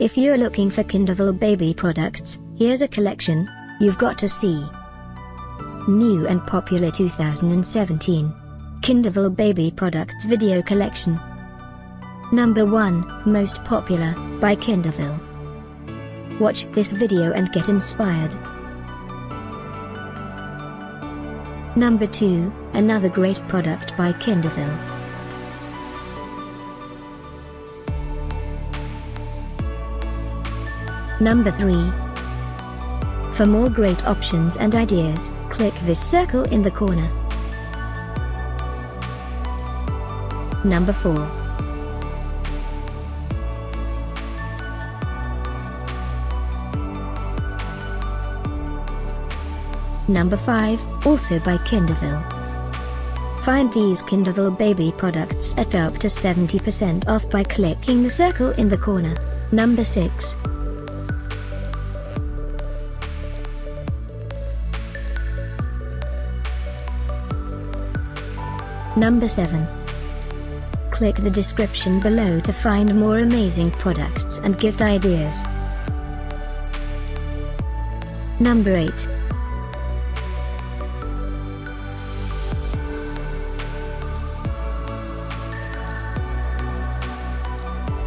If you're looking for Kinderville baby products, here's a collection you've got to see. New and popular 2017 Kinderville baby products video collection. Number 1 Most popular by Kinderville. Watch this video and get inspired. Number 2 Another great product by Kinderville. Number 3. For more great options and ideas, click this circle in the corner. Number 4. Number 5, also by Kinderville. Find these Kinderville baby products at up to 70% off by clicking the circle in the corner. Number 6. Number 7. Click the description below to find more amazing products and gift ideas. Number 8.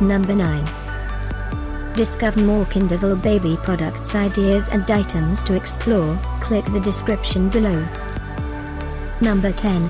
Number 9. Discover more Kinderville baby products ideas and items to explore, click the description below. Number 10.